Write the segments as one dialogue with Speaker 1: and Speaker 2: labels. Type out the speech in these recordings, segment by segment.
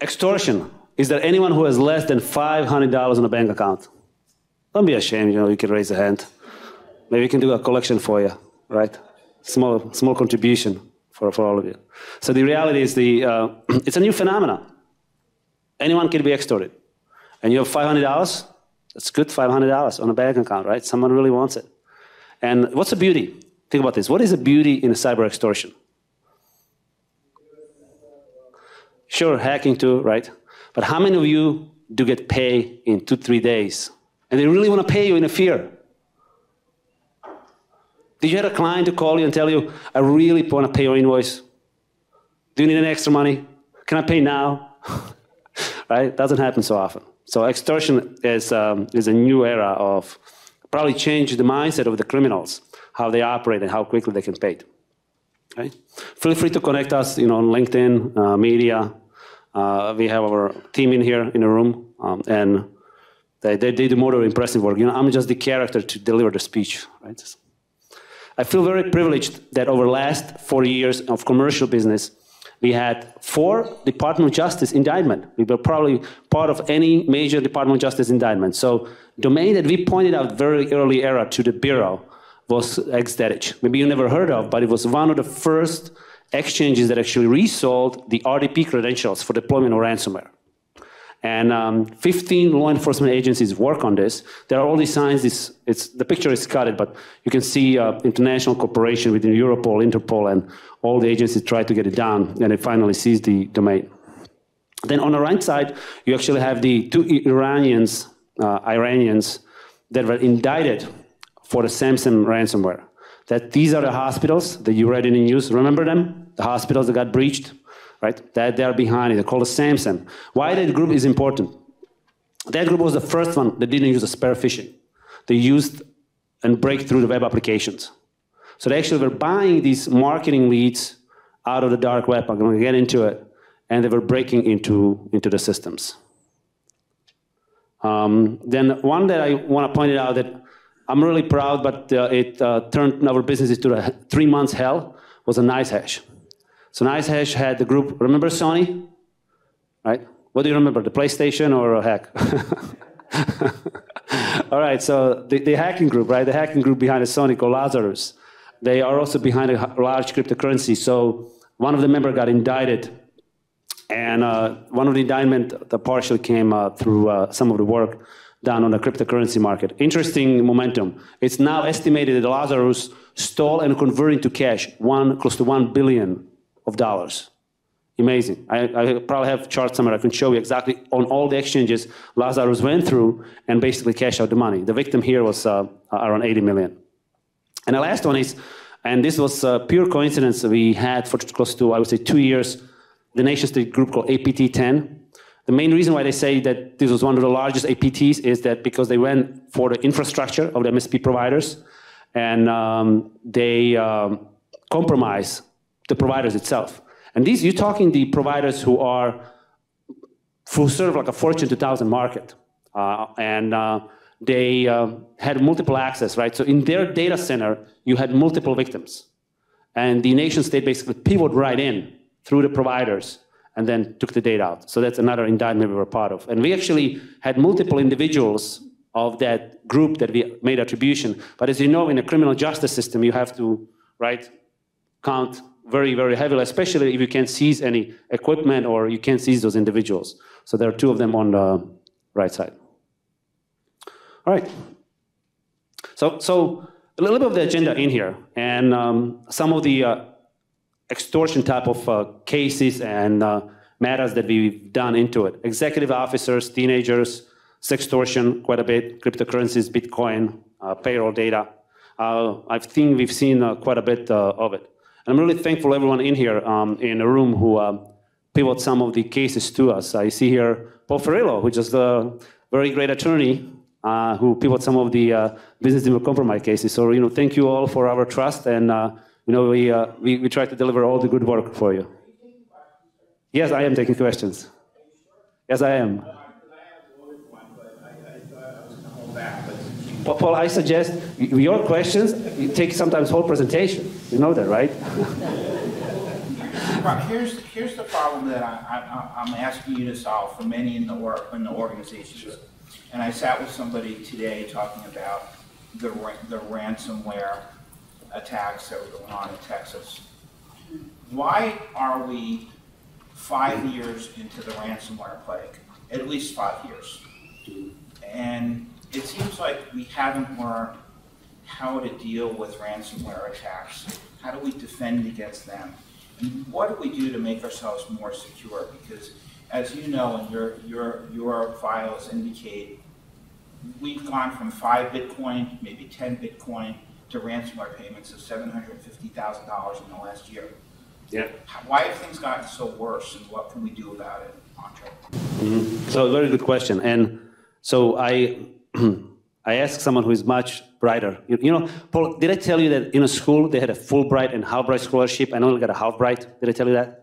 Speaker 1: extortion. Is there anyone who has less than $500 on a bank account? Don't be ashamed, you know, you can raise a hand. Maybe we can do a collection for you, right? Small, small contribution for, for all of you. So the reality is the, uh, it's a new phenomenon. Anyone can be extorted. And you have $500, that's good $500 on a bank account, right? Someone really wants it. And what's the beauty? Think about this. What is the beauty in a cyber extortion? Sure, hacking too, right? But how many of you do get paid in two, three days? And they really want to pay you in a fear. Did you have a client to call you and tell you, I really want to pay your invoice? Do you need any extra money? Can I pay now? right? Doesn't happen so often. So extortion is, um, is a new era of probably change the mindset of the criminals, how they operate and how quickly they can pay. Right? Feel free to connect us you know, on LinkedIn, uh, media. Uh, we have our team in here in the room, um, and they, they, they do more impressive work. You know, I'm just the character to deliver the speech. Right? I feel very privileged that over the last four years of commercial business, we had four Department of Justice indictment. We were probably part of any major Department of Justice indictment. So domain that we pointed out very early era to the Bureau was xDedic. Maybe you never heard of, but it was one of the first exchanges that actually resold the RDP credentials for deployment of ransomware. And um, 15 law enforcement agencies work on this. There are all these signs. This, it's, the picture is cut, but you can see uh, international cooperation within Europol, Interpol, and all the agencies try to get it done, and it finally seized the domain. Then on the right side, you actually have the two Iranians, uh, Iranians that were indicted for the SamSam ransomware. That these are the hospitals that you read in the news. Remember them? The hospitals that got breached? right? That they are behind it. They're called SamSam. Why that group is important? That group was the first one that didn't use a spear phishing. They used and break through the web applications. So they actually were buying these marketing leads out of the dark web. I'm going to get into it. And they were breaking into, into the systems. Um, then one that I want to point out that I'm really proud, but uh, it uh, turned our business into a three months hell, was a NiceHash. So NiceHash had the group, remember Sony? Right? What do you remember, the PlayStation or a hack? All right, so the, the, hacking group, right? The hacking group behind the Sony called Lazarus. They are also behind a large cryptocurrency. So one of the members got indicted. And uh, one of the indictment that partially came uh, through uh, some of the work done on the cryptocurrency market. Interesting momentum. It's now estimated that Lazarus stole and converted into cash one close to one billion of dollars. Amazing. I, I, probably have charts somewhere I can show you exactly on all the exchanges Lazarus went through and basically cashed out the money. The victim here was uh, around 80 million. And the last one is, and this was a pure coincidence, we had for close to, I would say, two years, the nation state group called APT 10. The main reason why they say that this was one of the largest APTs is that because they went for the infrastructure of the MSP providers and um, they um, compromise the providers itself. And these, you're talking the providers who are, who serve like a Fortune 2000 market. Uh, and uh, they uh, had multiple access, right? So in their data center, you had multiple victims. And the nation state basically pivoted right in through the providers and then took the data out. So that's another indictment we were part of. And we actually had multiple individuals of that group that we made attribution. But as you know, in a criminal justice system, you have to, right, count very, very heavily, especially if you can't seize any equipment or you can't seize those individuals. So there are two of them on the right side. All right. So, so a little bit of the agenda in here, and um, some of the uh, extortion type of uh, cases and uh, matters that we've done into it. Executive officers, teenagers, sextortion, quite a bit, cryptocurrencies, Bitcoin, uh, payroll data. Uh, I think we've seen uh, quite a bit of it. And I'm really thankful everyone in here um, in the room who uh, pivot some of the cases to us. I see here Paul Ferrillo, who's just a very great attorney uh, who pivot some of the uh, business compromise cases. So, you know, thank you all for our trust, and uh, you know, we, uh, we we try to deliver all the good work for you. Yes, I am taking questions. Yes, I am. Paul, I suggest your questions, you take sometimes whole presentation. You know that, right?
Speaker 2: here's, here's the problem that I, I'm asking you to solve for many in the in the organizations. And I sat with somebody today talking about the, the ransomware attacks that were going on in Texas. Why are we five years into the ransomware plague? At least five years. And it seems like we haven't learned how to deal with ransomware attacks. How do we defend against them? And what do we do to make ourselves more secure? Because as you know, and your, your, your files indicate, we've gone from five Bitcoin, maybe 10 Bitcoin, to ransomware payments of $750,000 in the last year.
Speaker 1: Yeah.
Speaker 2: Why have things gotten so worse, and what can we do about it, Andre?
Speaker 1: Mm-hmm. So, a very good question. And so I, I asked someone who is much brighter. You, you, know, Paul, did I tell you that in a school they had a Fulbright and Half-Bright scholarship and only got a Half-Bright? Did I tell you that?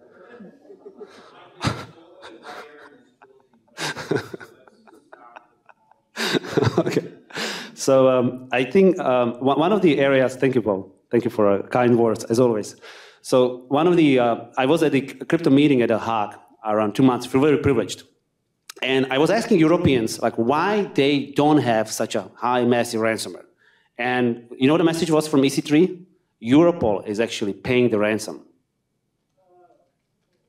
Speaker 1: okay. So um, I think um, one of the areas, thank you, Paul. Thank you for uh, kind words, as always. So one of the, uh, I was at the crypto meeting at The Hague around two months, feel very privileged. And I was asking Europeans, like, why they don't have such a high, massive ransomware. And you know what the message was from EC3? Europol is actually paying the ransom.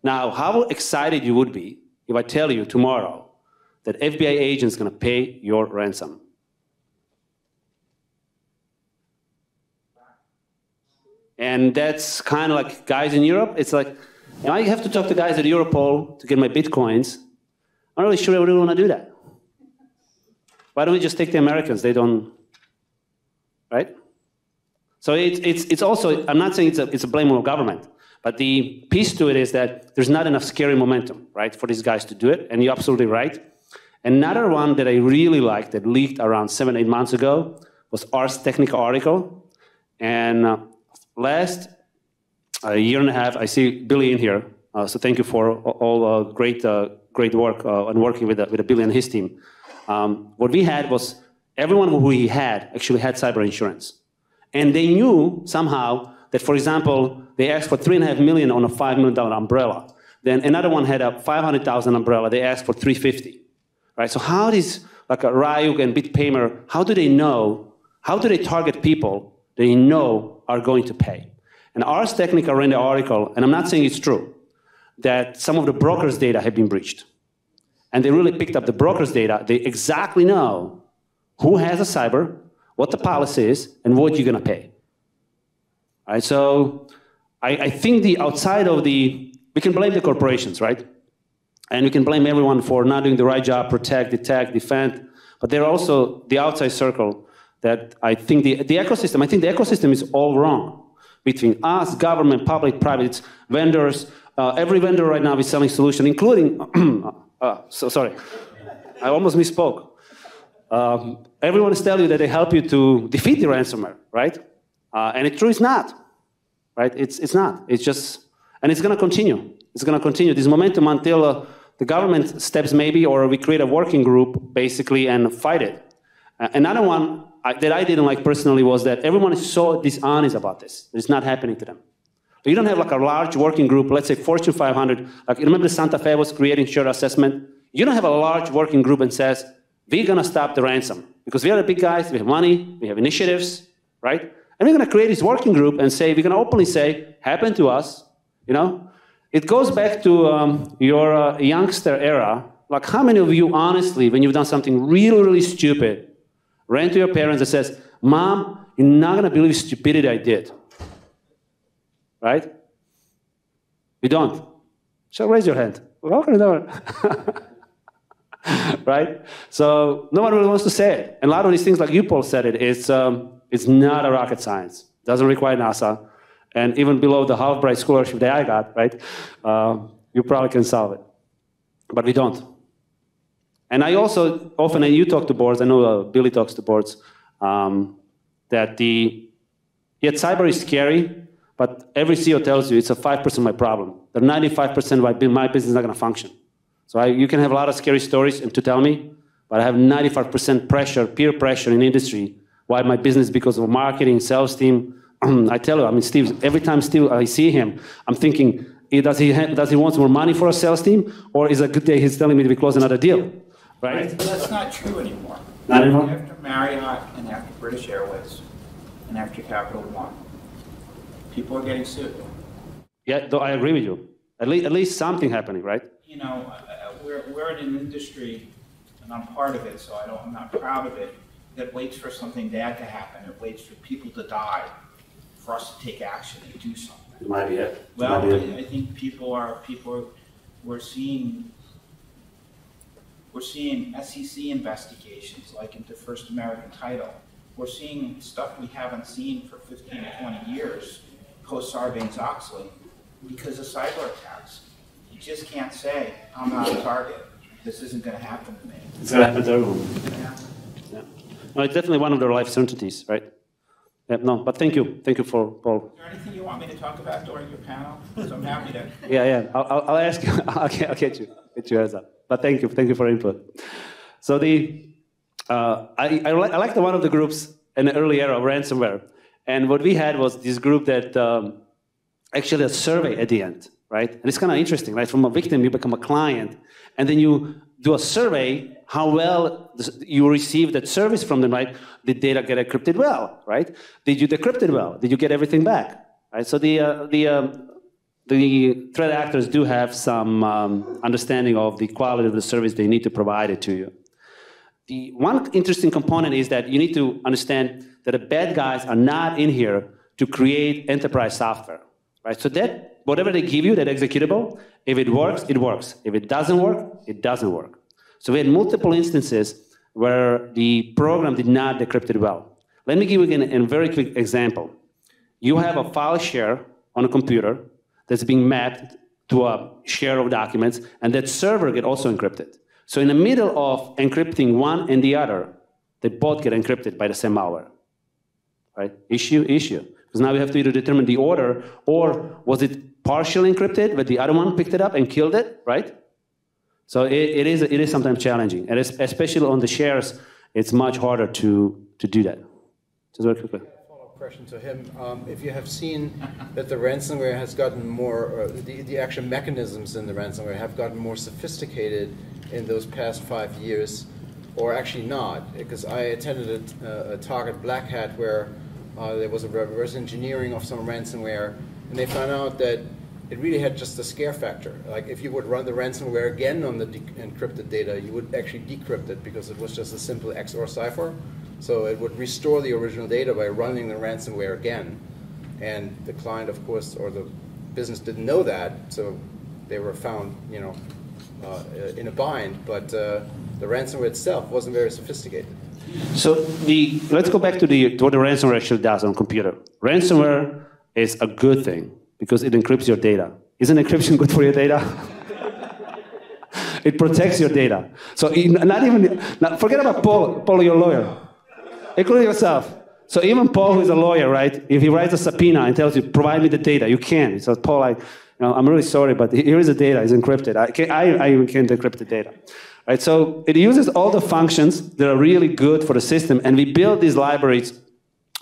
Speaker 1: Now, how excited you would be if I tell you tomorrow that FBI agent is going to pay your ransom? And that's kind of like guys in Europe. It's like, you know, I have to talk to guys at Europol to get my bitcoins. I'm not really sure I really want to do that. Why don't we just take the Americans? They don't, right? So it's, it's, it's also, I'm not saying it's a, it's a blame on government, but the piece to it is that there's not enough scary momentum, right, for these guys to do it, and you're absolutely right. Another one that I really liked that leaked around seven, eight months ago was Ars Technica article. And uh, last a year and a half, I see Billy in here, uh, so thank you for all uh, great, uh, great work uh, and working with, with Billy and his team. Um, what we had was everyone who he had actually had cyber insurance. And they knew somehow that, for example, they asked for three and a half million on a five million dollar umbrella. Then another one had a 500,000 umbrella. They asked for 350. Right? So how does like a Ryuk and BitPaymer, how do they know, how do they target people they know are going to pay? And Ars Technica ran the article, and I'm not saying it's true, that some of the brokers' data have been breached. And they really picked up the brokers' data. They exactly know who has a cyber, what the policy is, and what you're going to pay. All right, so I, I think the outside of the, we can blame the corporations, right? And we can blame everyone for not doing the right job, protect, detect, defend. But there are also the outside circle that I think the, the ecosystem, I think the ecosystem is all wrong between us, government, public, private, vendors. Uh, every vendor right now is selling solution, including, uh, so sorry, I almost misspoke. Um, everyone is telling you that they help you to defeat the ransomware, right? Uh, and it true is not, right? It's, it's not. It's just, and it's going to continue. It's going to continue this momentum until uh, the government steps maybe, or we create a working group basically and fight it. Uh, another one I, that I didn't like personally was that everyone is so dishonest about this. It's not happening to them. You don't have like a large working group, let's say Fortune 500. Like you remember Santa Fe was creating shared assessment. You don't have a large working group and says we're going to stop the ransom because we are the big guys, we have money, we have initiatives, right? And we're going to create this working group and say, we're going to openly say, happened to us, you know? It goes back to um, your uh, youngster era. Like, how many of you, honestly, when you've done something really, really stupid, ran to your parents and says, Mom, you're not going to believe the stupidity I did? Right? You don't. So raise your hand. Right? So no one really wants to say it. And a lot of these things, like you, Paul, said it, it's, um, it's not a rocket science. It doesn't require NASA. And even below the Half-Bright scholarship that I got, right, uh, you probably can solve it. But we don't. And I also, often, and you talk to boards, I know uh, Billy talks to boards, um, that the, yet cyber is scary, but every CEO tells you it's a 5% my problem. The 95% of my business is not going to function. So I, you can have a lot of scary stories to tell me, but I have 95% pressure, peer pressure in industry. Why my business? Because of marketing, sales team. I tell you, I mean, Steve, every time Steve, I see him, I'm thinking, Does he, does he want more money for a sales team? Or is it a good day he's telling me to close another deal? Right?
Speaker 2: But that's not true anymore.
Speaker 1: Not anymore?
Speaker 2: After Marriott and after British Airways and after Capital One, people are getting sued.
Speaker 1: Yeah, though I agree with you. At least, at least something happening, right?
Speaker 2: You know, uh, we're, we're in an industry, and I'm part of it, so I don't, I'm not proud of it, that waits for something bad to happen. It waits for people to die for us to take action and do something.
Speaker 1: It might be it.
Speaker 2: Well, I I think people are, people are, we're seeing, we're seeing SEC investigations, like into First American Title. We're seeing stuff we haven't seen for fifteen to twenty years, post Sarbanes-Oxley, because of cyber attacks. You just can't say, I'm not a target, this isn't gonna happen to me.
Speaker 1: It's going to happen to everyone.
Speaker 2: Yeah.
Speaker 1: Yeah. No, it's definitely one of their life certainties, right? Yeah, no, but thank you. Thank you for, for
Speaker 2: Is there anything you want me to talk about during your panel? Because I'm happy to.
Speaker 1: Yeah, yeah. I'll, I'll, I'll ask you. I'll get, I'll get you. Get your up. But thank you. Thank you for input. So the uh, I, I, li- I like the one of the groups in the early era of ransomware, and what we had was this group that um, actually a survey at the end, right? And it's kind of interesting, right? From a victim, you become a client, and then you do a survey how well you receive that service from them, right? Did data get encrypted well, right? Did you decrypt it well? Did you get everything back, right? So the uh, the um, the threat actors do have some um, understanding of the quality of the service they need to provide it to you. The one interesting component is that you need to understand that the bad guys are not in here to create enterprise software, right? So that whatever they give you, that executable, if it works, it works. If it doesn't work, it doesn't work. So we had multiple instances where the program did not decrypt it well. Let me give you a very quick example. You have a file share on a computer that's being mapped to a share of documents, and that server get also encrypted. So in the middle of encrypting one and the other, they both get encrypted by the same malware. Right? Issue, issue. Because now we have to either determine the order, or was it partially encrypted, but the other one picked it up and killed it, right? So it, it, is, it is sometimes challenging. And es- especially on the shares, it's much harder to, to do that. Just very quickly.
Speaker 3: Question to him. Um, if you have seen that the ransomware has gotten more, uh, the, the actual mechanisms in the ransomware have gotten more sophisticated in those past five years, or actually not, because I attended a, a talk at Black Hat where uh, there was a reverse engineering of some ransomware, and they found out that it really had just a scare factor. Like if you would run the ransomware again on the encrypted data, you would actually decrypt it because it was just a simple XOR cipher. So it would restore the original data by running the ransomware again. And the client, of course, or the business didn't know that, so they were found, you know, uh, in a bind. But uh, the ransomware itself wasn't very sophisticated.
Speaker 1: So the let's go back to the to what the ransomware actually does on computer. Ransomware is a good thing because it encrypts your data. Isn't encryption good for your data? it protects your data. So not even not, forget about Paul, Paul, your lawyer, including yourself. So even Paul, who's a lawyer, right? If he writes a subpoena and tells you, "Provide me the data," you can. Says, "Paul, I, I'm really sorry, but here is the data. It's encrypted. I, can, I, I even can't decrypt the data." Right? So it uses all the functions that are really good for the system, and we build these libraries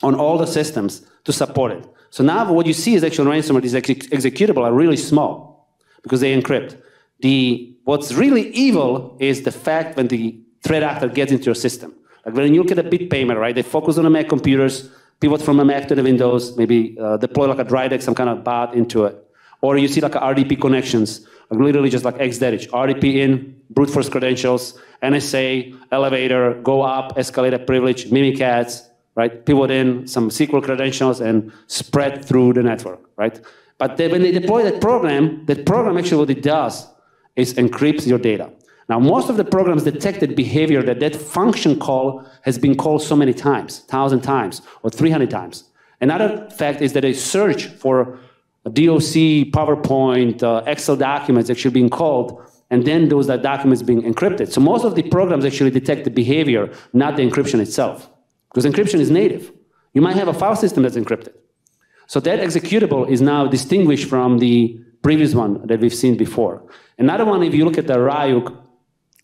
Speaker 1: on all the systems to support it. So now what you see is actually ransomware, these ex- executable are really small because they encrypt. The, what's really evil is the fact when the threat actor gets into your system. Like when you look at a BitPaymer, right? They focus on the Mac computers, pivot from a Mac to the Windows, maybe uh, deploy like a Dridex, some kind of bot into it. Or you see like RDP connections, literally just like xDedic, RDP in, brute force credentials, NSA, elevator, go up, escalated privilege, Mimikatz, right? Pivot in some SQL credentials and spread through the network, right? But then when they deploy that program, that program actually what it does is encrypts your data. Now, most of the programs detected behavior that that function call has been called so many times, 1,000 times or 300 times. Another fact is that a search for DOC, PowerPoint, uh, Excel documents actually being called, and then those are documents being encrypted. So most of the programs actually detect the behavior, not the encryption itself. Because encryption is native. You might have a file system that's encrypted. So that executable is now distinguished from the previous one that we've seen before. Another one, if you look at the Ryuk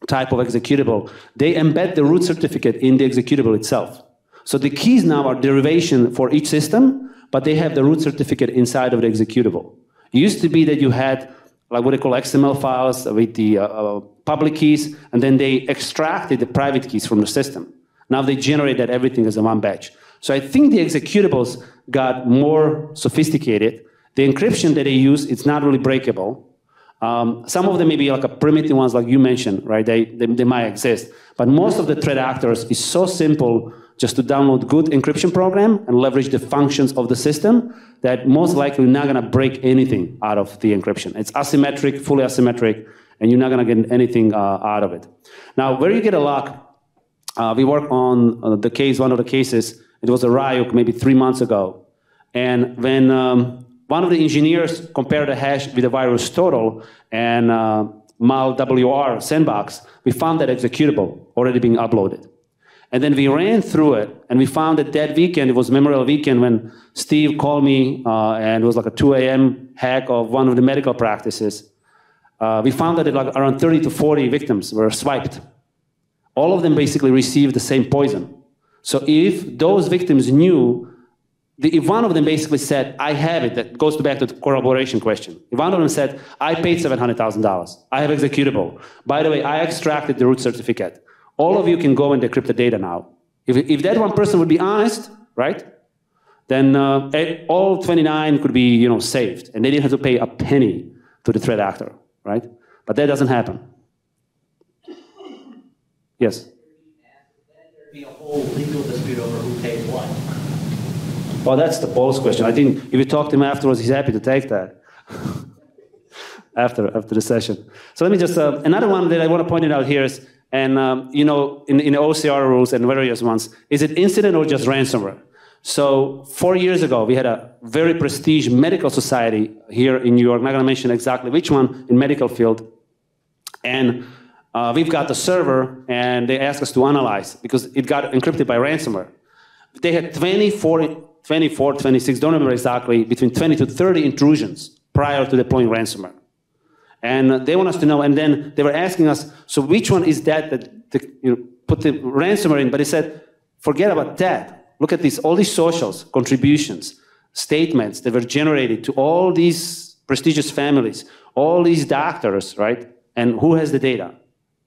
Speaker 1: type of executable, they embed the root certificate in the executable itself. So the keys now are derivation for each system, but they have the root certificate inside of the executable. It used to be that you had like what they call XML files with the uh, uh, public keys, and then they extracted the private keys from the system. Now they generate that everything as a one batch. So I think the executables got more sophisticated. The encryption that they use, it's not really breakable. Um, some of them may be like a primitive ones, like you mentioned, right? They, they, they might exist. But most of the threat actors is so simple just to download good encryption program and leverage the functions of the system that most likely not going to break anything out of the encryption. It's asymmetric, fully asymmetric, and you're not going to get anything uh, out of it. Now, where you get a lock, uh, we work on uh, the case, one of the cases, it was a Ryuk maybe three months ago. And when um, one of the engineers compared the hash with the VirusTotal and uh, malwr sandbox, we found that executable already being uploaded. And then we ran through it, and we found that that weekend, it was Memorial Weekend, when Steve called me, uh, and it was like a 2 a.m. hack of one of the medical practices. Uh, we found that like around 30 to 40 victims were swiped. All of them basically received the same poison. So if those victims knew the, if one of them basically said, I have it, that goes back to the corroboration question. If one of them said, I paid $700,000, I have executable. By the way, I extracted the root certificate. All of you can go and decrypt the data now. If, if that one person would be honest, right, then uh, all 29 could be you know, saved, and they didn't have to pay a penny to the threat actor, right? But that doesn't happen. Yes?
Speaker 4: Be a whole legal dispute over who paid what.
Speaker 1: Well, that's the Paul's question. I think if you talk to him afterwards, he's happy to take that after after the session. So let me just uh, another one that I want to point it out here is, and um, you know, in, in OCR rules and various ones, is it incident or just ransomware? So four years ago, we had a very prestigious medical society here in New York. I'm not going to mention exactly which one in medical field, and uh, we've got the server, and they asked us to analyze because it got encrypted by ransomware. They had 24 24, 26, don't remember exactly, between 20 to 30 intrusions prior to deploying ransomware. And they want us to know, and then they were asking us, so which one is that that the, you know, put the ransomware in? But they said, forget about that. Look at these, all these socials, contributions, statements that were generated to all these prestigious families, all these doctors, right? And who has the data?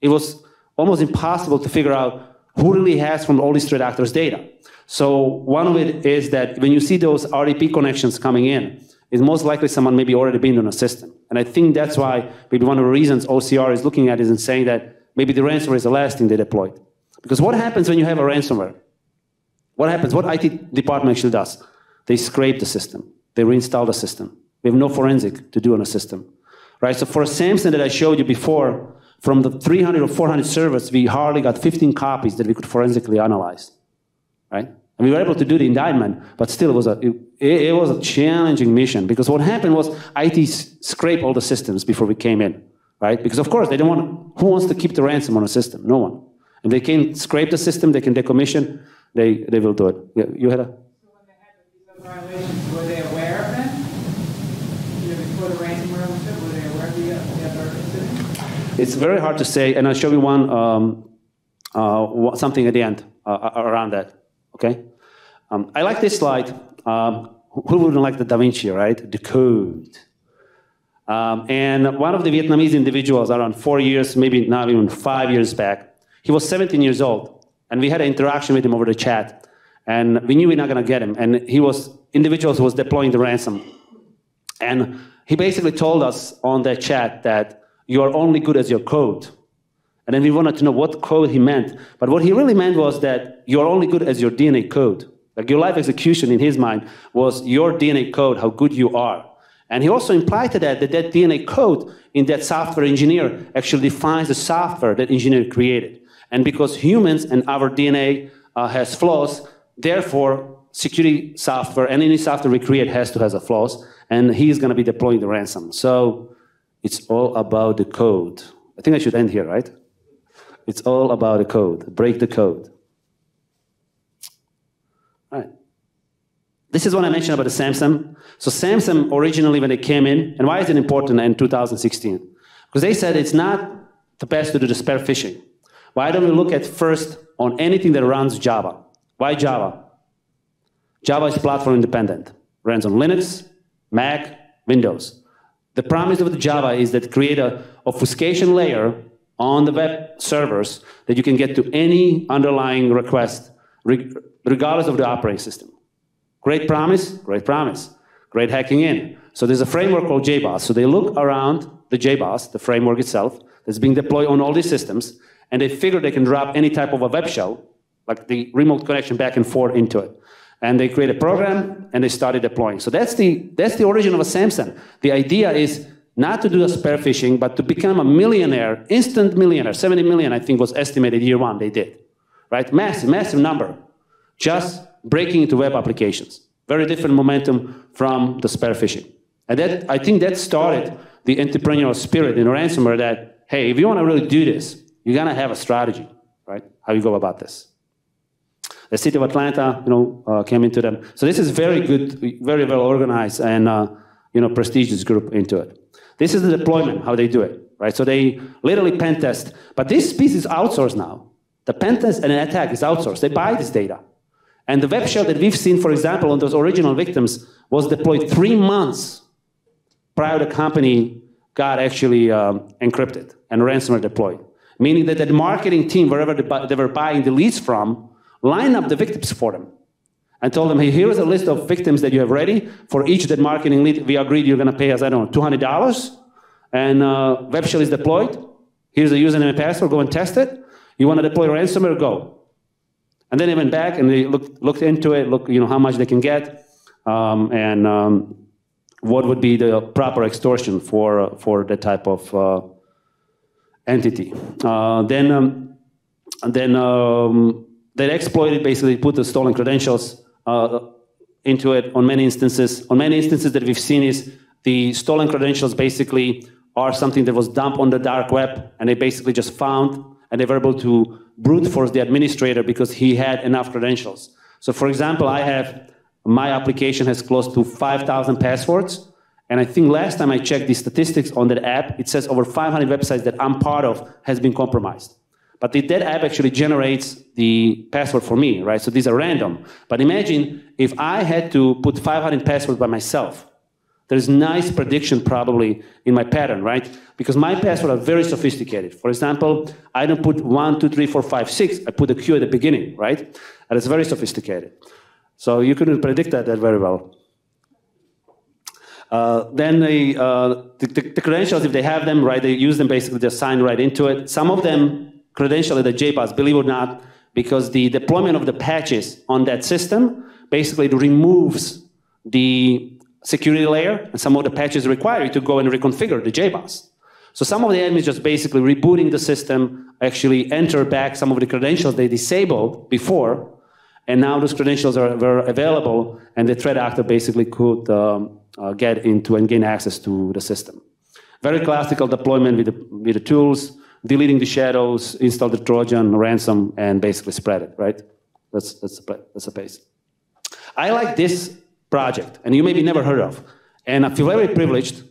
Speaker 1: It was almost impossible to figure out who really has from all these threat actors data. So one of it is that when you see those RDP connections coming in, it's most likely someone maybe already been on a system. And I think that's why maybe one of the reasons OCR is looking at is and saying that maybe the ransomware is the last thing they deployed. Because what happens when you have a ransomware? What happens? What IT department actually does? They scrape the system. They reinstall the system. We have no forensic to do on a system. Right? So for SamSam that I showed you before, from the 300 or 400 servers, we hardly got 15 copies that we could forensically analyze right? And we were able to do the indictment, but still it was a, it, it was a challenging mission because what happened was IT scraped all the systems before we came in, right? Because of course they don't want, who wants to keep the ransom on a system? No one. And they can scrape the system, they can decommission, they, they will do it. Yeah, you had a?
Speaker 5: So when they had the violations, were they aware of them? You know, before the ransomware was were they aware of the, the other incident?
Speaker 1: It's very hard to say, and I'll show you one, um, uh, something at the end uh, around that. Okay? Um, I like this slide. Um, who wouldn't like the Da Vinci, right? The code. Um, and one of the Vietnamese individuals, around four years, maybe not even five years back, he was 17 years old. And we had an interaction with him over the chat. And we knew we were not going to get him. And he was, individuals was deploying the ransom. And he basically told us on that chat that you are only good as your code. And then we wanted to know what code he meant. But what he really meant was that you're only good as your DNA code. Like your live execution in his mind was your DNA code, how good you are. And he also implied to that that that DNA code in that software engineer actually defines the software that engineer created. And because humans and our DNA uh, has flaws, therefore security software and any software we create has to has a flaws. And he's going to be deploying the ransom. So it's all about the code. I think I should end here, right? It's all about the code. Break the code. All right. This is what I mentioned about the SamSam. So SamSam originally, when they came in, and why is it important in 2016? Because they said it's not the best to do the spear phishing. Why don't we look at first on anything that runs Java? Why Java? Java is platform independent. Runs on Linux, Mac, Windows. The promise of the Java is that create a obfuscation layer on the web servers that you can get to any underlying request regardless of the operating system. Great promise, great promise. Great hacking in. So there's a framework called JBoss. So they look around the JBoss, the framework itself, that's being deployed on all these systems, and they figure they can drop any type of a web shell, like the remote connection back and forth into it. And they create a program and they started deploying. So that's the, that's the origin of a SamSam. The idea is not to do a spear phishing, but to become a millionaire, instant millionaire. 70 million, I think, was estimated year one, they did. Right? Massive, massive number. Just breaking into web applications. Very different momentum from the spear phishing. And that, I think that started the entrepreneurial spirit in ransomware that, hey, if you want to really do this, you're going to have a strategy, right? How you go about this. The city of Atlanta, you know, uh, came into them. So this is very good, very well organized and, uh, you know, prestigious group into it. This is the deployment, how they do it, right? So they literally pen test. But this piece is outsourced now. The pen test and an attack is outsourced. They buy this data. And the web shell that we've seen, for example, on those original victims was deployed three months prior to the company got actually um, encrypted and ransomware deployed. Meaning that the marketing team, wherever they were buying the leads from, line up the victims for them and told them, hey, here's a list of victims that you have ready. For each that marketing lead, we agreed you're going to pay us, I don't know, $200. And uh, is deployed. Here's the username and password. Go and test it. You want to deploy ransomware? Go. And then they went back and they looked, looked into it, look, you know, how much they can get, um, and um, what would be the proper extortion for, uh, for that type of uh, entity. Uh, then um, then um, they exploited, basically put the stolen credentials uh, into it on many instances. On many instances that we've seen is the stolen credentials basically are something that was dumped on the dark web, and they basically just found, and they were able to brute force the administrator because he had enough credentials. So for example, I have, my application has close to 5,000 passwords, and I think last time I checked the statistics on that app, it says over 500 websites that I'm part of has been compromised. But the, that app actually generates the password for me, right? So these are random. But imagine if I had to put 500 passwords by myself. There's nice prediction probably in my pattern, right? Because my passwords are very sophisticated. For example, I don't put one, two, three, four, five, six. I put a Q at the beginning, right? And it's very sophisticated. So you couldn't predict that, that very well. Uh, then the, uh, the, the, credentials, if they have them, right, they use them basically, they sign right into it. Some of them credential the JBoss, believe it or not, because the deployment of the patches on that system basically removes the security layer, and some of the patches require you to go and reconfigure the JBoss. So some of the admins just basically rebooting the system, actually enter back some of the credentials they disabled before, and now those credentials are, were available, and the threat actor basically could um, uh, get into and gain access to the system. Very classical deployment with the, with the tools, deleting the shadows, install the Trojan ransom, and basically spread it, right? That's, that's, that's the pace. I like this project, and you maybe never heard of. And I feel very privileged.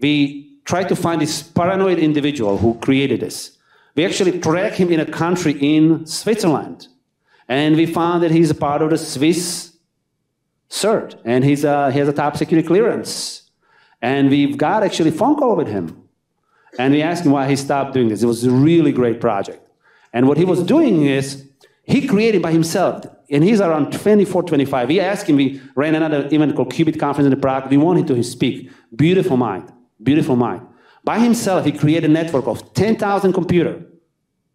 Speaker 1: We tried to find this paranoid individual who created this. We actually tracked him in a country in Switzerland. And we found that he's a part of the Swiss CERT, and he's a, he has a top security clearance. And we've got actually phone call with him. And we asked him why he stopped doing this. It was a really great project. And what he was doing is he created by himself, and he's around 24, 25. We asked him, we ran another event called Qubit Conference in Prague. We wanted to speak. Beautiful mind, beautiful mind. By himself, he created a network of 10,000 computer.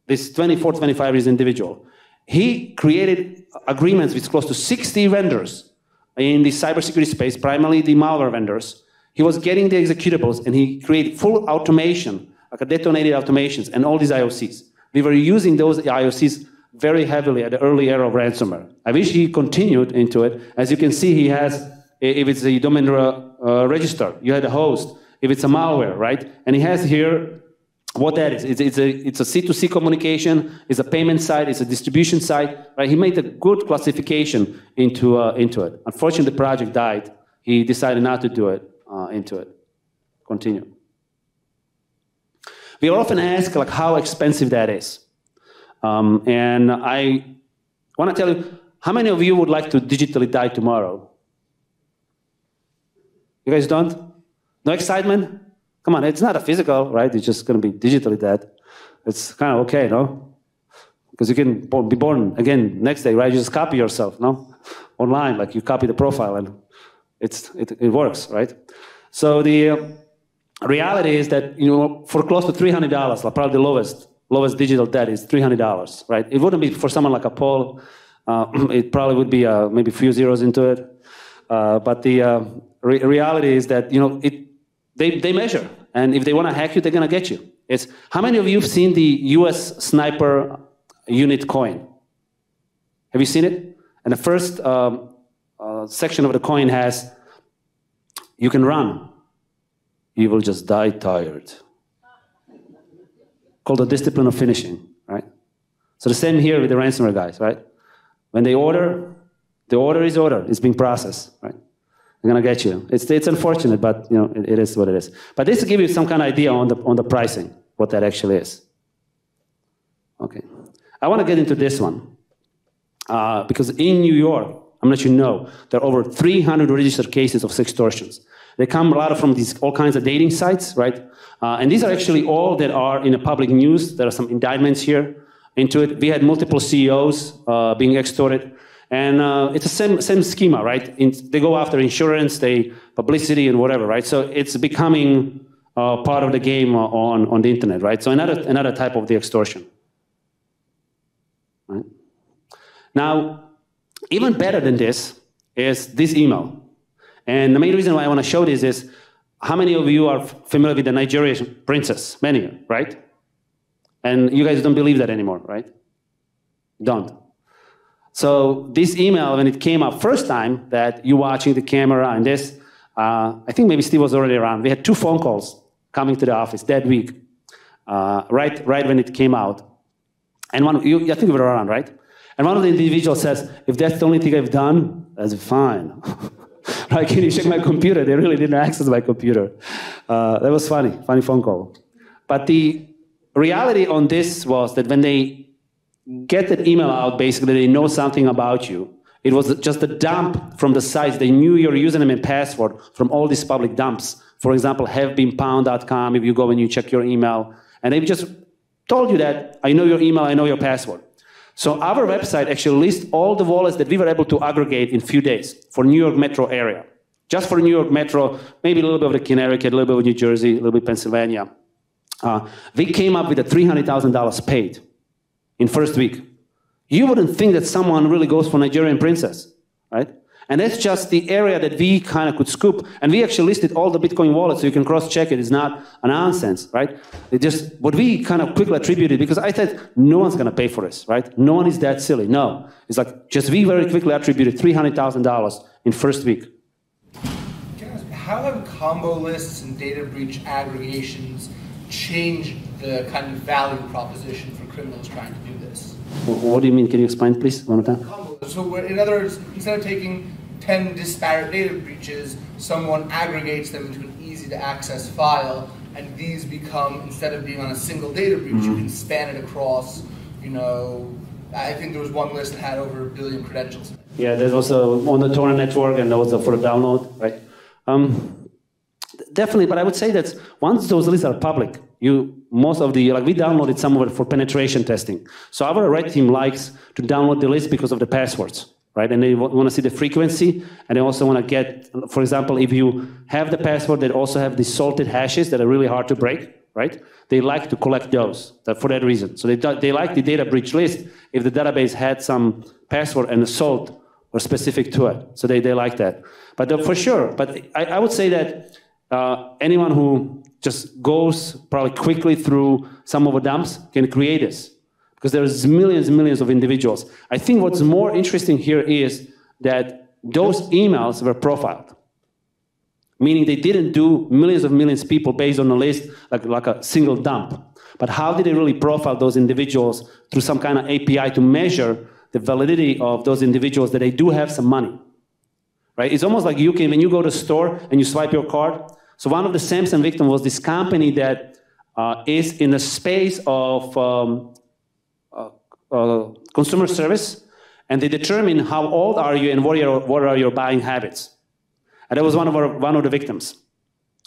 Speaker 1: This 24, 25 years individual. He created agreements with close to 60 vendors in the cybersecurity space, primarily the malware vendors, he was getting the executables and he created full automation, like detonated automations and all these IOCs. We were using those IOCs very heavily at the early era of ransomware. I wish he continued into it. As you can see, he has, if it's a domain uh, register, you had a host. If it's a malware, right? And he has here what that is. It's, it's, a, it's a C2C communication, it's a payment side, it's a distribution side, right? He made a good classification into, uh, into it. Unfortunately, the project died. He decided not to do it uh, into it. Continue. We are often ask like how expensive that is. Um, and I want to tell you, how many of you would like to digitally die tomorrow? You guys don't? No excitement? Come on, it's not a physical, right? It's just going to be digitally dead. It's kind of okay, no? Because you can be born again next day, right? You just copy yourself, no? Online, like you copy the profile and it's, it, it works, right? So the uh, reality is that, you know, for close to $300, like probably the lowest, lowest digital debt is $300, right? It wouldn't be for someone like a Paul, uh, it probably would be uh, maybe a few zeros into it. Uh, but the uh, re reality is that, you know, it, they, they measure. And if they want to hack you, they're going to get you. It's, how many of you have seen the US sniper unit coin? Have you seen it? And the first um, section of the coin has, you can run. You will just die tired. Called the discipline of finishing, right? So the same here with the ransomware guys, right? When they order, the order is order. It's being processed, right? I'm gonna get you. It's, it's unfortunate, but you know it, it is what it is. But this to give you some kind of idea on the on the pricing, what that actually is. Okay, I want to get into this one uh, because in New York, I'm gonna let you know there are over 300 registered cases of sextortions. They come a lot from these all kinds of dating sites, right? Uh, and these are actually all that are in the public news. There are some indictments here into it. We had multiple CEOs uh, being extorted. And uh, it's the same, same schema, right? In, they go after insurance, they publicity and whatever, right? So it's becoming uh, part of the game on, on the internet, right? So another, another type of the extortion. Right? Now, even better than this is this email. And the main reason why I want to show this is how many of you are familiar with the Nigerian princess? Many, right? And you guys don't believe that anymore, right? Don't. So this email, when it came up first time that you watching the camera and this, uh, I think maybe Steve was already around. We had two phone calls coming to the office that week, uh, right, right when it came out. And one, you, I think you were around, right? And one of the individuals says, if that's the only thing I've done, that's fine. right, can you check my computer? They really didn't access my computer. Uh, that was funny, funny phone call. But the reality on this was that when they get that email out, basically, they know something about you. It was just a dump from the sites. They knew your username and password from all these public dumps. For example, havebeenpwned.com, if you go and you check your email. And they just told you that, I know your email, I know your password. So our website actually lists all the wallets that we were able to aggregate in a few days for New York metro area. Just for New York metro, maybe a little bit of the Connecticut, a little bit of New Jersey, a little bit Pennsylvania. Uh, we came up with a $300,000 paid in first week. You wouldn't think that someone really goes for Nigerian princess? And that's just the area that we kind of could scoop. And we actually listed all the Bitcoin wallets so you can cross check it. It's not a nonsense, right? It just, what we kind of quickly attributed, because I thought no one's going to pay for this, right? No one is that silly. No. It's like, just we very quickly attributed $300,000 in first week.
Speaker 6: How have combo lists and data breach aggregations changed the kind of value proposition for criminals trying to do this.
Speaker 1: What do you mean? Can you explain, please, one more time?
Speaker 6: So, in other words, instead of taking 10 disparate data breaches, someone aggregates them into an easy to access file, and these become, instead of being on a single data breach, mm-hmm. you can span it across, you know, I think there was one list that had over a billion credentials.
Speaker 1: Yeah, there was a, on the Tor network, and there was a, for the download, right? Um, definitely, but I would say that once those lists are public, you most of the like we downloaded some of it for penetration testing. So our red team likes to download the list because of the passwords, right? And they want to see the frequency, and they also want to get, for example, if you have the password that also have the salted hashes that are really hard to break, right? They like to collect those that, for that reason. So they they like the data breach list if the database had some password and a salt or specific to it. So they, they like that. But the, for sure, but I, I would say that uh, anyone who just goes probably quickly through some of the dumps can create this because there's millions and millions of individuals. I think what's more interesting here is that those emails were profiled, meaning they didn't do millions of millions of people based on a list like, like a single dump. But how did they really profile those individuals through some kind of API to measure the validity of those individuals that they do have some money? Right? It's almost like you can, when you go to store and you swipe your card, so one of the SamSam victims was this company that uh, is in the space of um, uh, uh, consumer service, and they determine how old are you and what are your, what are your buying habits. And that was one of, our, one of the victims.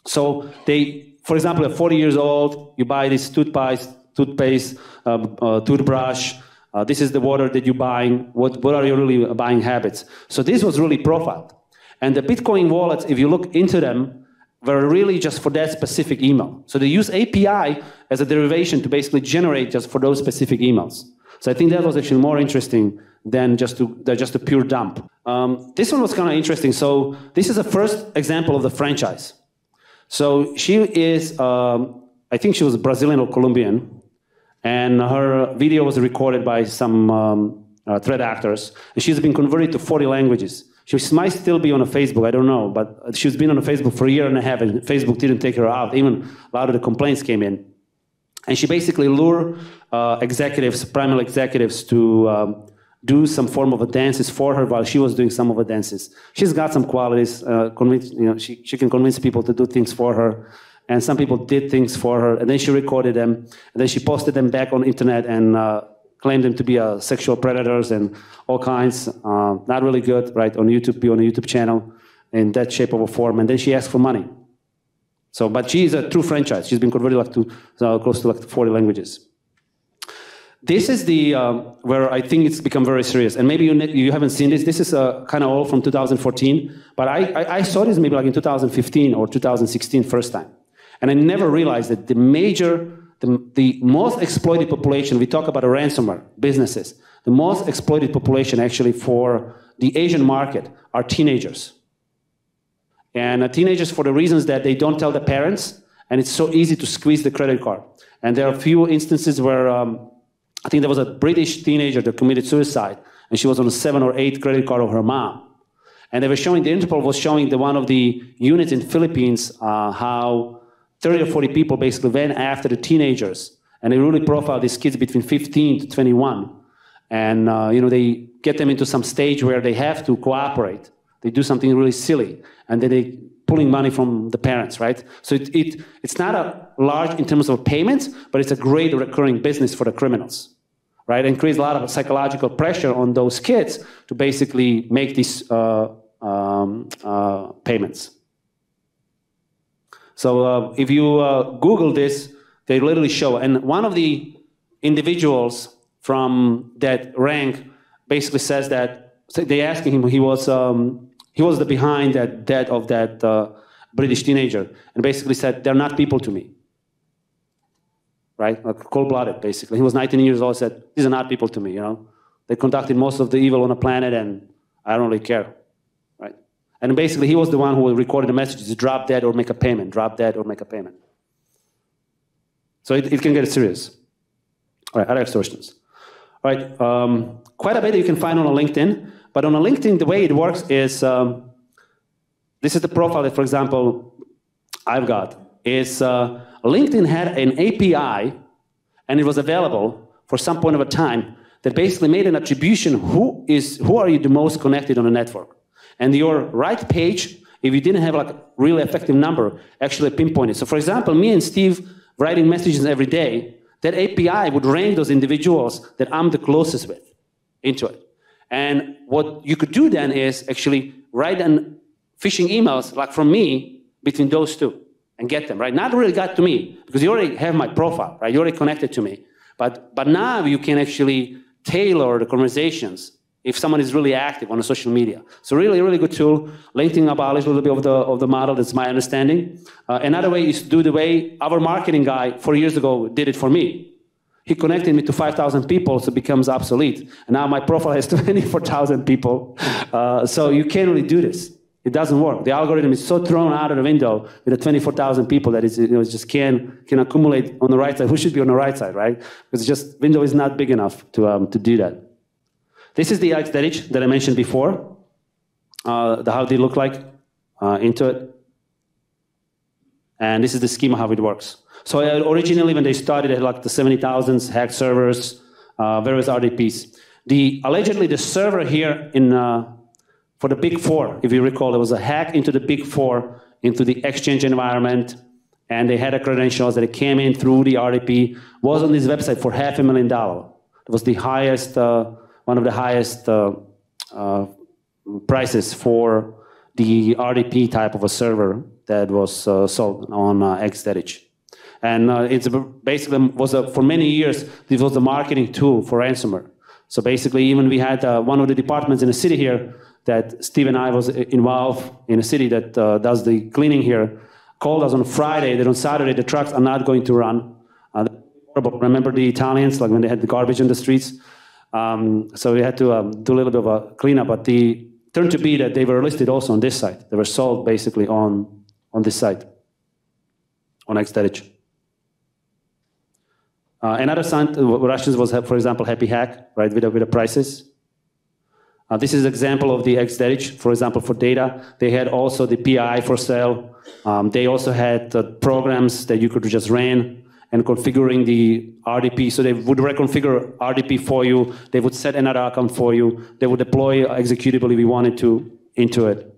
Speaker 1: So they for example, at 40 years old, you buy this toothpaste, toothpaste, um, uh, toothbrush. Uh, this is the water that you're buying. What, what are your really buying habits? So this was really profiled. And the Bitcoin wallets, if you look into them, were really just for that specific email. So they use API as a derivation to basically generate just for those specific emails. So I think that was actually more interesting than just to than just a pure dump. Um, this one was kind of interesting. So this is the first example of the franchise. So she is, um, I think she was Brazilian or Colombian, and her video was recorded by some um, uh, threat actors, and she's been converted to 40 languages. She might still be on a Facebook, I don't know, but she's been on a Facebook for a year and a half, and Facebook didn't take her out. Even a lot of the complaints came in. And she basically lured uh, executives, primary executives, to um, do some form of a dances for her while she was doing some of the dances. She's got some qualities. Uh, convince, you know, she, she can convince people to do things for her. And some people did things for her, and then she recorded them, and then she posted them back on internet and uh, claimed them to be uh, sexual predators and all kinds. Uh, not really good, right? On YouTube, be on a YouTube channel in that shape of a form, and then she asked for money. So, but she is a true franchise. She's been converted like to uh, close to like 40 languages. This is the um, where I think it's become very serious, and maybe you, you haven't seen this. This is uh, kind of all from 2014, but I, I, I, saw this maybe like in 2015 or 2016 first time, and I never realized that the major, the, the most exploited population. We talk about a ransomware businesses. The most exploited population actually for the Asian market are teenagers, and uh, teenagers for the reasons that they don't tell the parents, and it's so easy to squeeze the credit card. And there are a few instances where um, I think there was a British teenager that committed suicide, and she was on a seven or eight credit card of her mom. And they were showing, the Interpol was showing the one of the units in Philippines uh, how 30 or 40 people basically went after the teenagers, and they really profile these kids between 15 to 21. And, uh, you know, they get them into some stage where they have to cooperate. They do something really silly, and then they pulling money from the parents, right? So it, it, it's not a large in terms of payments, but it's a great recurring business for the criminals, right? And creates a lot of psychological pressure on those kids to basically make these uh, um, uh, payments. So uh, if you uh, Google this, they literally show, and one of the individuals from that rank basically says that they asked him, he was um, he was the behind that death of that uh, British teenager, and basically said, "They're not people to me." Right, like cold-blooded, basically. He was 19 years old. Said, "These are not people to me." You know, they conducted most of the evil on the planet, and I don't really care. And basically, he was the one who recorded the messages: "Drop dead or make a payment. Drop dead or make a payment." So it, it can get serious. All right, other extortions. All right, um, quite a bit you can find on LinkedIn. But on a LinkedIn, the way it works is um, this is the profile that, for example, I've got. Is uh, LinkedIn had an API, and it was available for some point of a time that basically made an attribution who is who are you the most connected on the network, and your right page, if you didn't have like really effective number, actually pinpointed. So, for example, me and Steve writing messages every day, that API would rank those individuals that I'm the closest with into it. And what you could do then is actually write an phishing emails like from me between those two and get them, right? Not really got to me because you already have my profile, right? You already connected to me. But, but now you can actually tailor the conversations if someone is really active on the social media. So really, really good tool. LinkedIn abolished a little bit of the, of the model. That's my understanding. Uh, another way is to do the way our marketing guy four years ago did it for me. He connected me to 5,000 people, so it becomes obsolete. And now my profile has 24,000 people. Uh, so you can't really do this. It doesn't work. The algorithm is so thrown out of the window with the 24,000 people that you know, it just can can accumulate on the right side. Who should be on the right side, right? Because just window is not big enough to, um, to do that. This is the xDedic that I mentioned before, uh, the, how they look like uh, into it. And this is the schema, how it works. So originally, when they started, they had like the 70,000 hacked servers, uh, various RDPs. The allegedly the server here in uh, for the Big Four, if you recall, there was a hack into the Big Four into the exchange environment, and they had a credentials that it came in through the RDP. Was on this website for half a million dollar. It was the highest, uh, one of the highest uh, uh, prices for the RDP type of a server that was uh, sold on uh. And it's basically was a, for many years this was the marketing tool for ransomware. So basically, even we had one of the departments in the city here that Steve and I was involved in a city that does the cleaning here. Called us on Friday that on Saturday the trucks are not going to run. Uh, remember the Italians, like when they had the garbage in the streets. Um, so we had to um, do a little bit of a cleanup. But the turned to be that they were listed also on this site. They were sold basically on on this site on xDedic. Uh, another sign uh, Russians was, for example, Happy Hack, right, with the, with the prices. Uh, this is an example of the xDedic, for example, for data. They had also the PI for sale. Um, they also had uh, programs that you could just run and configuring the RDP. So they would reconfigure RDP for you. They would set another account for you. They would deploy executable if you wanted to into it.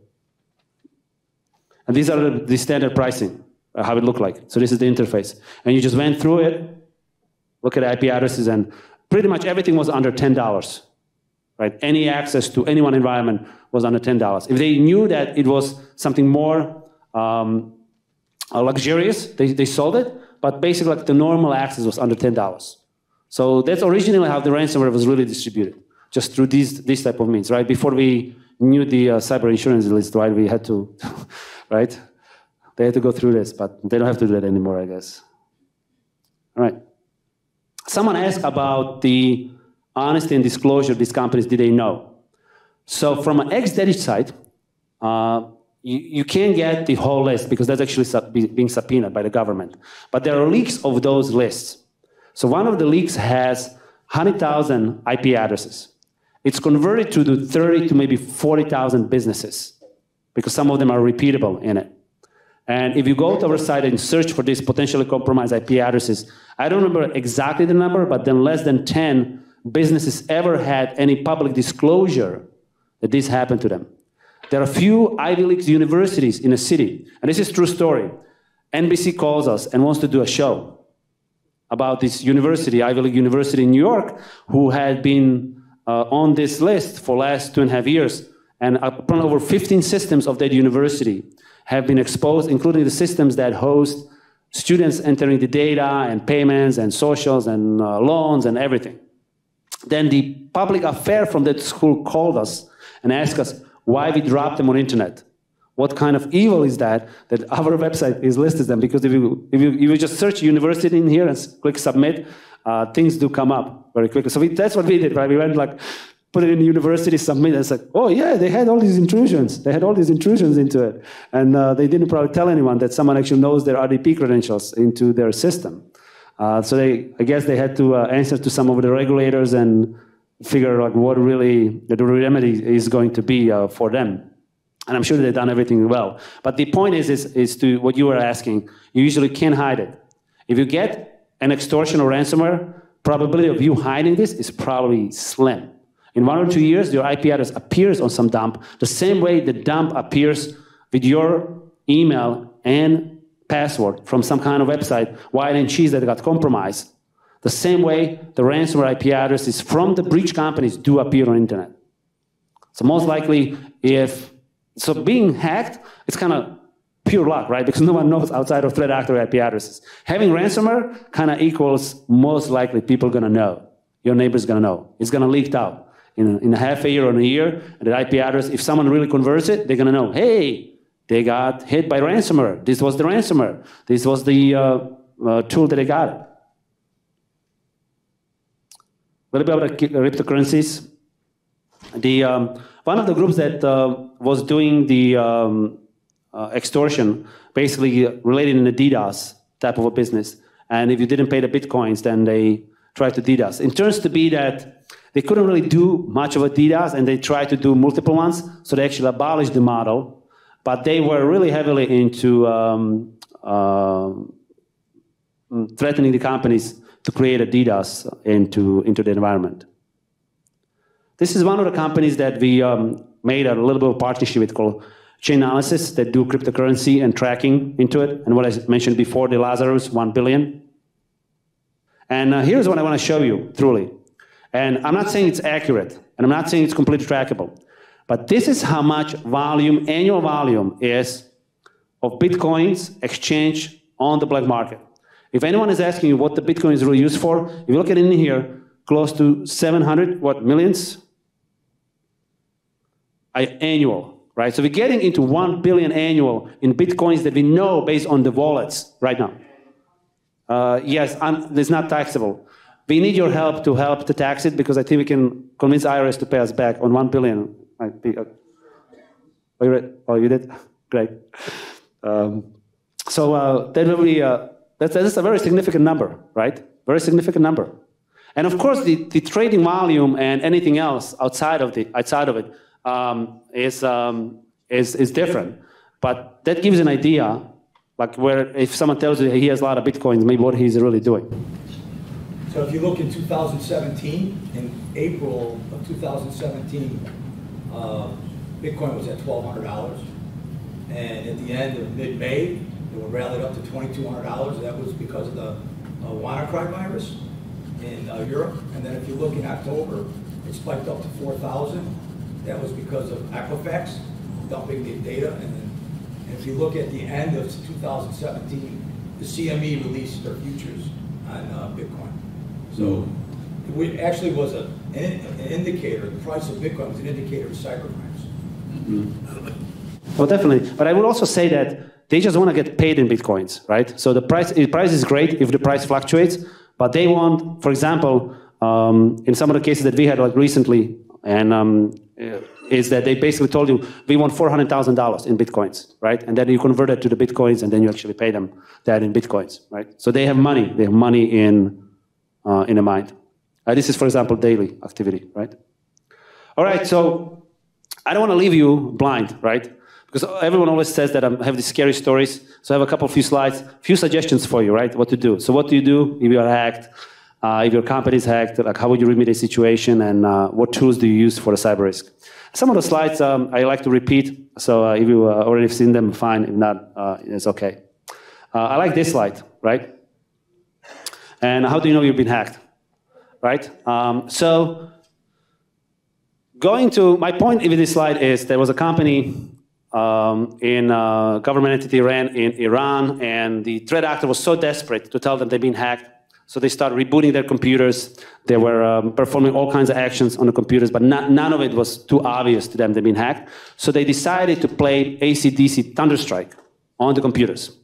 Speaker 1: And these are the, the standard pricing, uh, how it looked like. So this is the interface. And you just went through it, look at IP addresses, and pretty much everything was under $10. Right? Any access to any one environment was under $10. If they knew that it was something more um, uh, luxurious, they, they sold it, but basically like the normal access was under $10. So that's originally how the ransomware was really distributed, just through these, these type of means, right? Before we knew the uh, cyber insurance list, right, we had to, right? They had to go through this, but they don't have to do that anymore, I guess. All right. Someone asked about the honesty and disclosure these companies did they know. So from an xDedic side, uh, you, you can't get the whole list because that's actually sub, being subpoenaed by the government. But there are leaks of those lists. So one of the leaks has 100,000 IP addresses. It's converted to the 30 to maybe 40,000 businesses because some of them are repeatable in it. And if you go to our site and search for these potentially compromised IP addresses, I don't remember exactly the number, but then less than 10 businesses ever had any public disclosure that this happened to them. There are a few Ivy League universities in a city, and this is true story. NBC calls us and wants to do a show about this university, Ivy League University in New York, who had been uh, on this list for last two and a half years, and upon over 15 systems of that university have been exposed, including the systems that host students entering the data and payments and socials and uh, loans and everything. Then the public affair from that school called us and asked us, why we drop them on internet. What kind of evil is that that our website is listed them? Because if you, if you, if you just search university in here and click submit, uh, things do come up very quickly. So we, that's what we did, right? We went like, put it in university, submit, and it's like, oh yeah, they had all these intrusions. They had all these intrusions into it. And uh, they didn't probably tell anyone that someone actually knows their RDP credentials into their system. Uh, so they, I guess they had to uh, answer to some of the regulators and figure like what really the remedy is going to be uh, for them. And I'm sure they've done everything well. But the point is, is, is to what you were asking, you usually can't hide it. If you get an extortion or ransomware, probability of you hiding this is probably slim. In one or two years, your IP address appears on some dump, the same way the dump appears with your email and password from some kind of website, wine and cheese that got compromised. The same way the ransomware IP addresses from the breach companies do appear on internet. So most likely, if so, being hacked, it's kind of pure luck, right? Because no one knows outside of threat actor IP addresses. Having ransomware kind of equals most likely people are gonna know. Your neighbor's gonna know. It's gonna leak out in a, in a half a year or a year. And the IP address, if someone really converts it, they're gonna know. Hey, they got hit by ransomware. This was the ransomware. This was the uh, uh, tool that they got it. A little bit about cryptocurrencies. The, um, one of the groups that uh, was doing the um, uh, extortion, basically related in the DDoS type of a business. And if you didn't pay the bitcoins, then they tried to DDoS. It turns to be that they couldn't really do much of a DDoS, and they tried to do multiple ones, so they actually abolished the model. But they were really heavily into um, uh, threatening the companies to create a DDoS into, into the environment. This is one of the companies that we um, made a little bit of partnership with called Chainalysis that do cryptocurrency and tracking into it. And what I mentioned before, the Lazarus, 1 billion. And uh, here's what I want to show you, truly. And I'm not saying it's accurate, and I'm not saying it's completely trackable. But this is how much volume, annual volume, is of Bitcoins exchanged on the black market. If anyone is asking you what the Bitcoin is really used for, if you look at it in here, close to 700, what, millions? Annual, right? So we're getting into 1 billion annual in Bitcoins that we know based on the wallets right now. Uh, yes, I'm, it's not taxable. We need your help to help to tax it because I think we can convince IRS to pay us back on 1 billion. Uh, oh, you, oh, you did? Great. Um, so uh, that will be, uh, that's, that's a very significant number, right? Very significant number. And of course, the, the trading volume and anything else outside of, the, outside of it um, is, um, is, is different. But that gives an idea, like where if someone tells you he has a lot of bitcoins, maybe what he's really doing.
Speaker 7: So if you look in 2017, in April of 2017, uh, Bitcoin was at $1,200. And at the end of mid-May, it rallied up to $2,200. That was because of the uh, WannaCry virus in uh, Europe. And then if you look in October, it spiked up to 4,000. That was because of Equifax dumping the data. And then and if you look at the end of 2017, the CME released their futures on uh, Bitcoin. So it actually was a, an, an, indicator, the price of Bitcoin was an indicator of cybercrimes.
Speaker 1: Mm-hmm. Well, definitely. But I would also say that they just want to get paid in Bitcoins, right? So the price, the price is great if the price fluctuates, but they want, for example, um, in some of the cases that we had like recently, and um, is that they basically told you we want four hundred thousand dollars in bitcoins, right? And then you convert it to the bitcoins, and then you actually pay them that in bitcoins, right? So they have money. They have money in uh, in a mind. Uh, this is, for example, daily activity, right? All right, so I don't want to leave you blind, right? Because everyone always says that I have these scary stories. So I have a couple, of few slides, few suggestions for you, right? What to do. So what do you do if you are hacked? Uh, if your company is hacked, like how would you remediate the situation, and uh, what tools do you use for the cyber risk? Some of the slides um, I like to repeat. So uh, if you uh, already seen them, fine. If not, uh, it's okay. I like this slide, right? And how do you know you've been hacked? Right? Um, so, going to my point with this slide is there was a company um, in a uh, government entity ran in Iran, and the threat actor was so desperate to tell them they've been hacked. So they started rebooting their computers. They were um, performing all kinds of actions on the computers, but not, none of it was too obvious to them they've been hacked. So they decided to play ACDC Thunderstruck on the computers.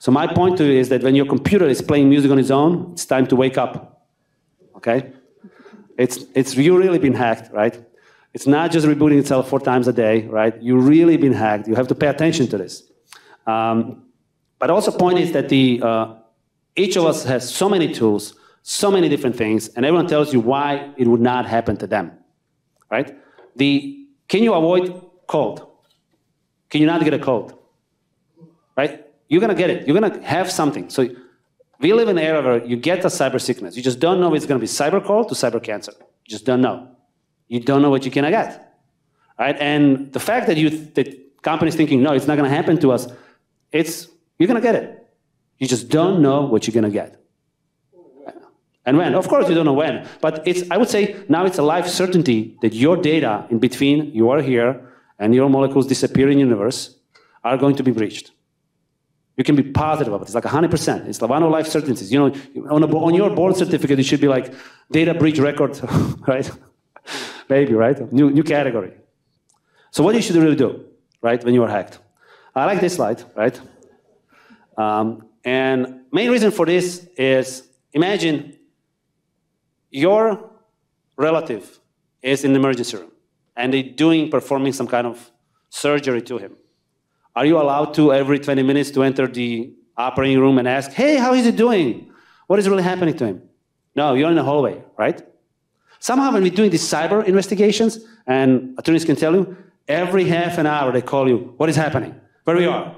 Speaker 1: So my point to you is that when your computer is playing music on its own, it's time to wake up. Okay? It's, it's you really been hacked, right? It's not just rebooting itself four times a day, right? You've really been hacked. You have to pay attention to this. Um, but also, point is that the uh, each of us has so many tools, so many different things, and everyone tells you why it would not happen to them, right? The can you avoid cold? Can you not get a cold? Right? You're going to get it. You're going to have something. So we live in an era where you get a cyber sickness. You just don't know if it's going to be cyber cold to cyber cancer. You just don't know. You don't know what you're to get. Right? And the fact that you that companies thinking, no, it's not to happen to us, it's you're to get it. You just don't know what you're to get. And when? Of course, you don't know when. But it's, I would say now it's a life certainty that your data in between you are here and your molecules disappear in universe are going to be breached. You can be positive about it. It's like 100%. It's like one life certainties. You know, on, a, on your born certificate, it should be like data breach record, right? Maybe, right? New, new category. So what you should really do, right, when you are hacked? I like this slide, right? Um, and main reason for this is imagine your relative is in the emergency room and they're doing, performing some kind of surgery to him. Are you allowed to every 20 minutes to enter the operating room and ask, hey, how is he doing? What is really happening to him? No, you're in the hallway, right? Somehow when we're doing these cyber investigations, and attorneys can tell you, every half an hour they call you, what is happening? Where we are?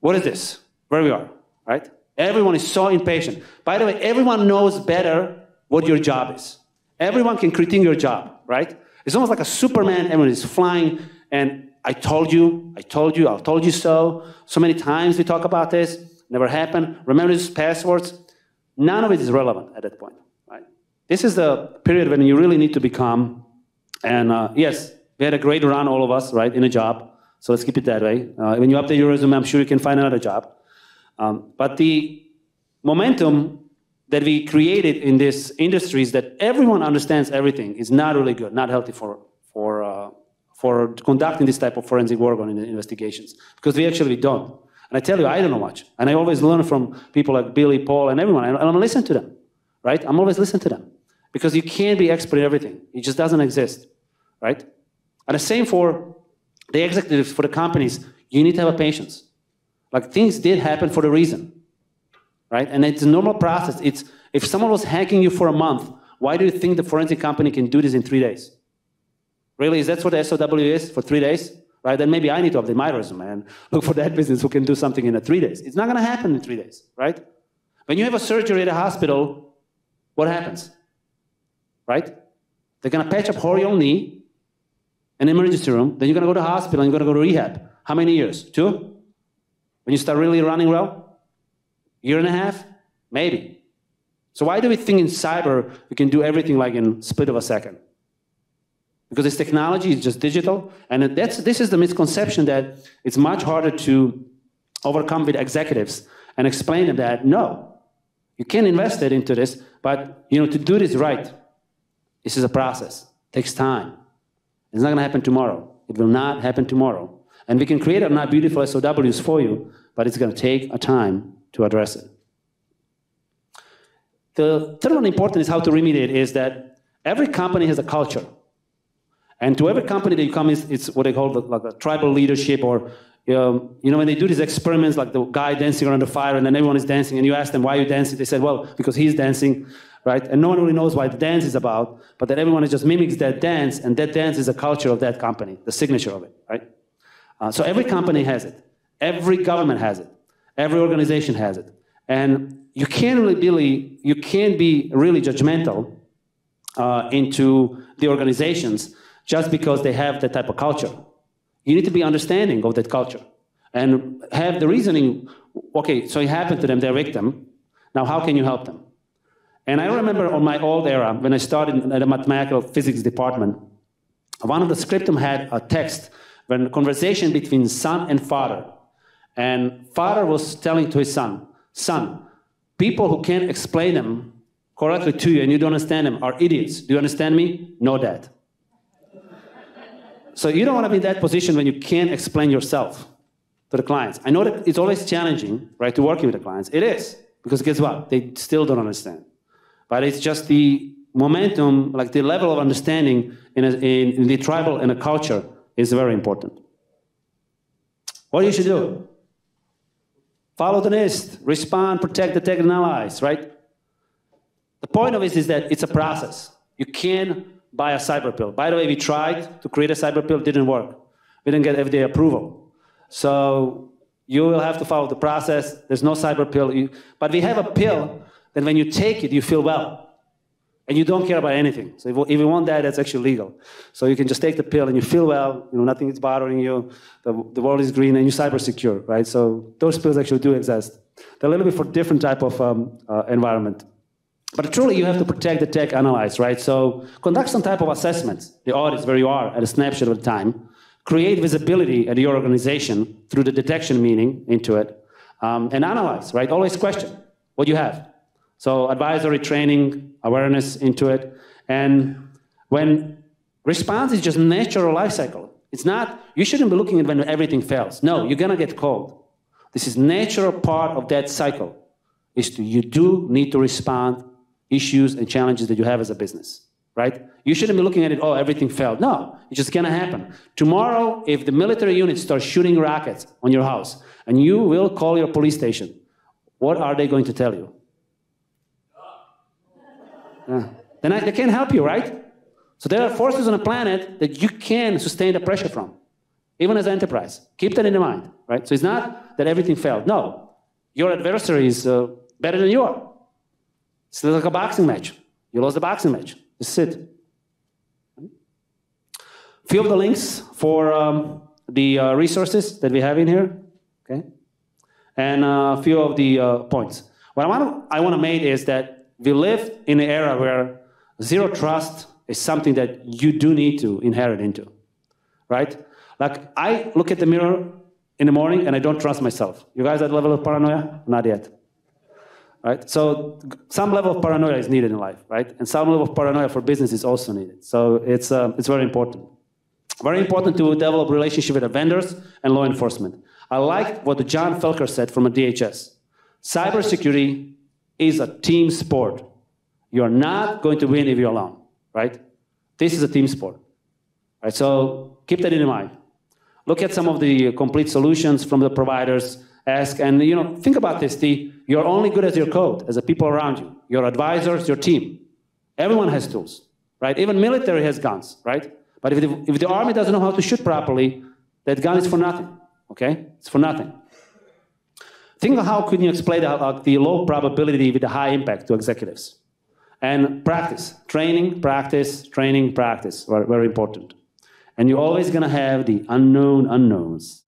Speaker 1: What is this? Where we are, right? Everyone is so impatient. By the way, everyone knows better what your job is. Everyone can critique your job, right? It's almost like a Superman, everyone is flying and I told you, I told you, I told you so. So many times we talk about this, never happened. Remember these passwords? None of it is relevant at that point. This is the period when you really need to become, and uh, yes, we had a great run, all of us, right, in a job. So let's keep it that way. Uh, when you update your resume, I'm sure you can find another job. Um, but the momentum that we created in this industry is that everyone understands everything is not really good, not healthy for, for, uh, for conducting this type of forensic work on investigations, because we actually don't. And I tell you, I don't know much. And I always learn from people like Billy, Paul, and everyone. And I'm listen to them, right? I'm always listening to them. Because you can't be expert in everything. It just doesn't exist, right? And the same for the executives, for the companies. You need to have a patience. Like things did happen for a reason, right? And it's a normal process. It's if someone was hacking you for a month, why do you think the forensic company can do this in three days? Really, is that what the SOW is for three days? Right? Then maybe I need to update my resume and look for that business who can do something in a three days. It's not going to happen in three days, right? When you have a surgery at a hospital, what happens? Right? They're going to patch up your knee in emergency room. Then you're going to go to hospital and you're going to go to rehab. How many years? Two? When you start really running well? Year and a half? Maybe. So why do we think in cyber we can do everything like in split of a second? Because this technology is just digital, and that's, this is the misconception that it's much harder to overcome with executives and explain them that no, you can invest it into this, but you know to do this right, this is a process. It takes time. It's not going to happen tomorrow. It will not happen tomorrow. And we can create a not beautiful SOWs for you, but it's going to take a time to address it. The third one important is how to remediate is that every company has a culture. And to every company that you come, it's, it's what they call the, like a tribal leadership or um, you know, when they do these experiments, like the guy dancing around the fire and then everyone is dancing, and you ask them, why are you dancing? They said, well, because he's dancing, right? And no one really knows what the dance is about, but that everyone is just mimics that dance, and that dance is a culture of that company, the signature of it, right? Uh, so every company has it. Every government has it. Every organization has it. And you can't really, really you can't be really judgmental uh, into the organizations just because they have that type of culture. You need to be understanding of that culture and have the reasoning. Okay, so it happened to them, they're victim. Now, how can you help them? And I remember on my old era, when I started at the mathematical physics department, one of the scriptum had a text when a conversation between son and father. And father was telling to his son, son, people who can't explain them correctly to you and you don't understand them are idiots. Do you understand me? No, dad. So you don't want to be in that position when you can't explain yourself to the clients. I know that it's always challenging, right, to working with the clients. It is, because guess what? They still don't understand. But it's just the momentum, like the level of understanding in, a, in, in the tribal and a culture is very important. What you should do? Follow the NIST, respond, protect, detect, and analyze, right? The point of it is that it's a process. You can't buy a cyber pill. By the way, we tried to create a cyber pill, didn't work. We didn't get FDA approval. So you will have to follow the process. There's no cyber pill. You, but we have a pill that when you take it, you feel well. And you don't care about anything. So if, if you want that, that's actually legal. So you can just take the pill and you feel well, you know, nothing is bothering you, the, the world is green, and you're cyber secure, right? So those pills actually do exist. They're a little bit for different type of um, uh, environment. But truly, you have to protect, the tech, analyze, right? So conduct some type of assessments, the audits where you are at a snapshot of the time. Create visibility at your organization through the detection meaning into it, um, and analyze, right? Always question what you have. So advisory training, awareness into it, and when response is just natural life cycle. It's not. You shouldn't be looking at when everything fails. No, you're gonna get cold. This is natural part of that cycle. Is to you do need to respond issues and challenges that you have as a business, right? You shouldn't be looking at it, oh, everything failed. No, it's just gonna happen. Tomorrow, if the military unit starts shooting rockets on your house and you will call your police station, what are they going to tell you? Yeah. Then I, they can't help you, right? So there are forces on the planet that you can sustain the pressure from, even as an enterprise. Keep that in mind, right? So it's not that everything failed. No, your adversary is uh, better than you are. It's like a boxing match. You lost the boxing match. Just sit. Few of the links for um, the uh, resources that we have in here, okay, and a few of the uh, points. What I want to I want to make is that we live in an era where zero trust is something that you do need to inherit into, right? Like, I look at the mirror in the morning and I don't trust myself. You guys at the level of paranoia? Not yet. Right? So some level of paranoia is needed in life, right? And some level of paranoia for business is also needed. So it's, uh, it's very important. Very important to develop relationship with the vendors and law enforcement. I like what John Felker said from a DHS. Cybersecurity is a team sport. You're not going to win if you're alone, right? This is a team sport. Right? So keep that in mind. Look at some of the complete solutions from the providers. Ask and you know think about this. The, you're only good as your code, as the people around you, your advisors, your team. Everyone has tools, right? Even military has guns, right? But if the, if the army doesn't know how to shoot properly, that gun is for nothing. Okay, it's for nothing. Think of how can you explain the, uh, the low probability with the high impact to executives. And practice, training, practice, training, practice, very, very important. And you're always going to have the unknown unknowns.